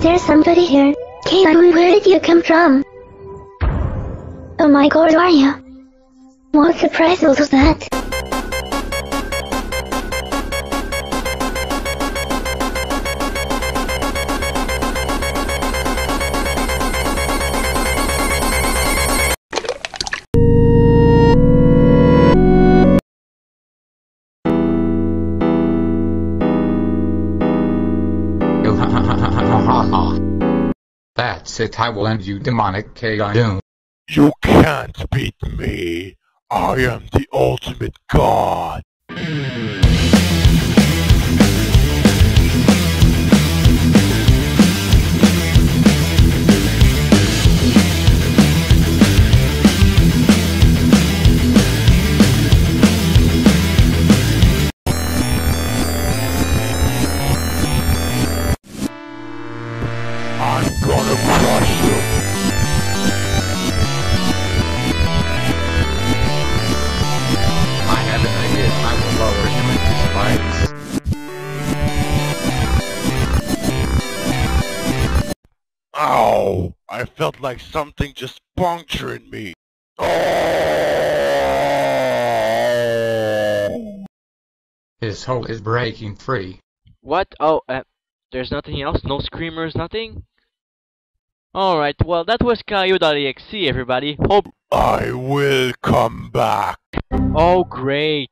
There's somebody here. Caillou, where did you come from? Oh my god, who are you? What surprise was that? That's it, I will end you demonic Caillou. You can't beat me. I am the ultimate god. Ow! I felt like something just puncturing me. Oh! His hole is breaking free. What? Oh, uh, there's nothing else? No screamers, nothing? Alright, well, that was Caillou.exe, everybody. Hope. I will come back. Oh, great.